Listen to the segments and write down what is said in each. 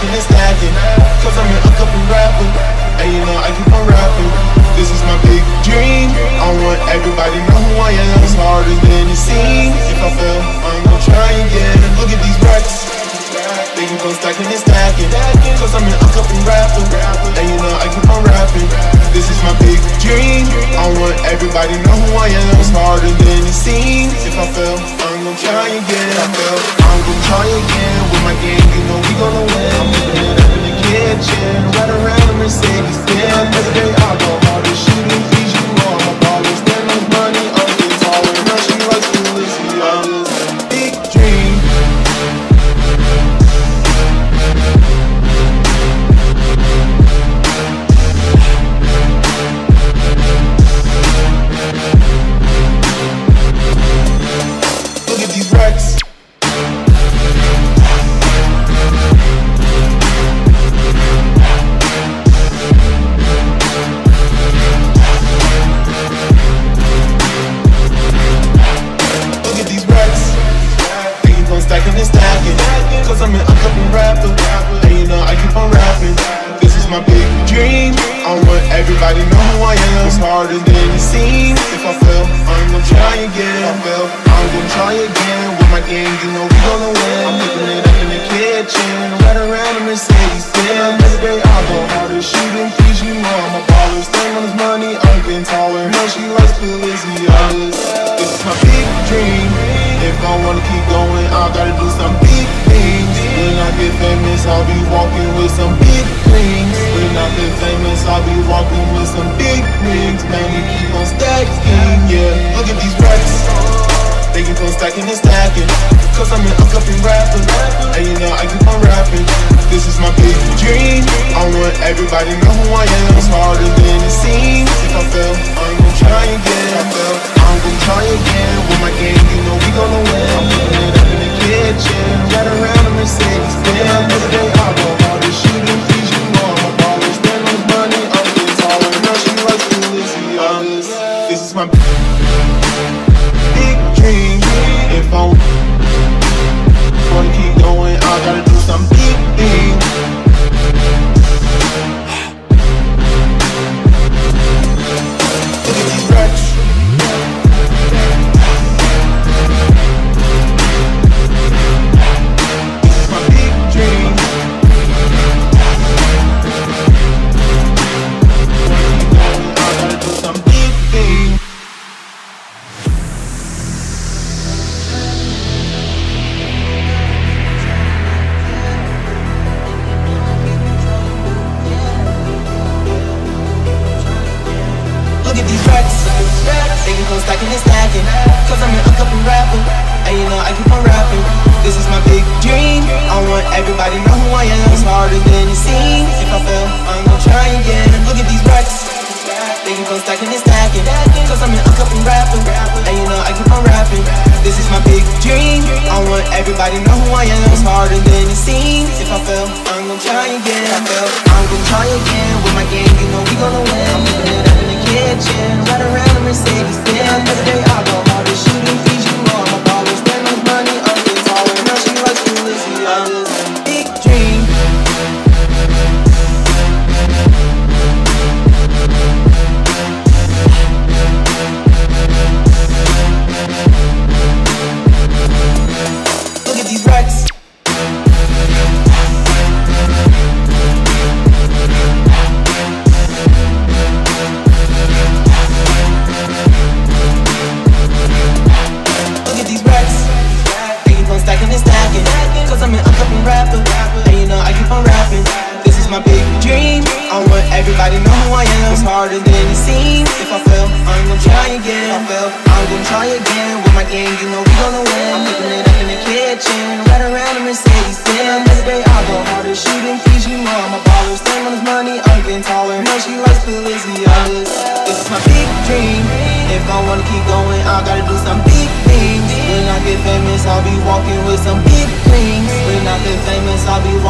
stacking and stacking. Cause I'm an upcoming rapper. And you know I keep on rapping. This is my big dream. I want everybody to know who I am. It's harder than it seems. If I fail, my big dream. I want everybody know who I am. It's harder than it seems. If I fail, I'm gonna try again. If I fail, I'm gonna try again. With my game, you know we gonna win. I'm cooking it up When I get famous, I'll be walking with some big rings. Man, we keep on stacking, yeah. Look at these racks. They keep on stacking and stacking. Cause I'm an upcoming rapper. And you know I keep on rapping. This is my big dream. I want everybody to know who I am. It's harder This is my big dream. If I wanna keep going, I gotta do some I am. It's harder than it seems. If I fail, I'm gonna try again. Look at these racks. They keep on stacking and stacking. Cause I'm an upcoming rapper. And you know I keep on rapping. This is my big dream. I want everybody to know who I am. It's harder than it seems. If I fail, I'm gonna try again. I fail, I'm gonna try again. With my game, you know we gonna win. I'm cooking it up in the kitchen. Right around the Mercedes Benz. Every day I go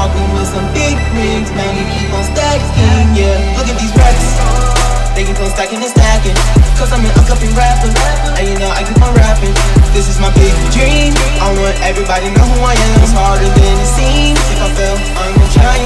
walking with some big rings. Man, we keep on stacking, yeah. Look at these racks. They keep on stacking and stacking. Cause I'm an upcoming rapper. And you know I keep on rapping. This is my big dream. I want everybody know who I am. It's harder than it seems. If I fail, I'm gonna try